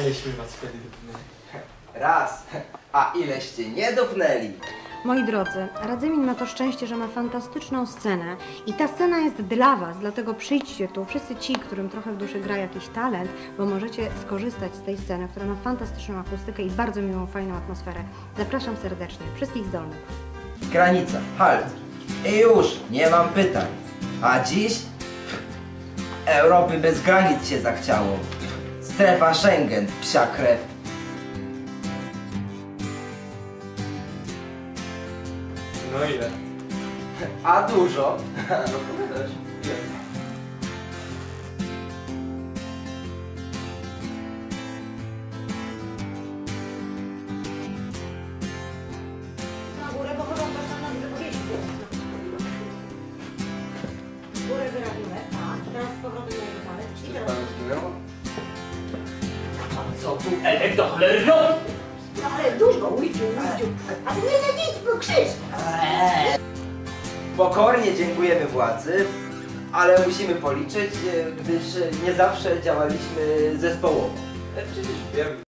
Aleśmy was wtedy dupnęli. Raz, a ileście nie dupnęli. Moi drodzy, Radzymin ma to szczęście, że ma fantastyczną scenę i ta scena jest dla Was, dlatego przyjdźcie tu, wszyscy ci, którym trochę w duszy gra jakiś talent, bo możecie skorzystać z tej sceny, która ma fantastyczną akustykę i bardzo miłą, fajną atmosferę. Zapraszam serdecznie, wszystkich zdolnych. Granica, halt. I już, nie mam pytań. A dziś Europy bez granic się zachciało. Strefa Schengen, psia krew. No ile? A dużo. No wodą też. Górę wyrabimy, tak. Teraz z powrotem na jego palec. I teraz... co tu Elek do cholery robi? No ale dusz go, ujdziu, ujdziu. A nie na nic, bo krzyż. Pokornie dziękujemy władzy, ale musimy policzyć, e, gdyż nie zawsze działaliśmy zespołowo. E, Przecież wiem.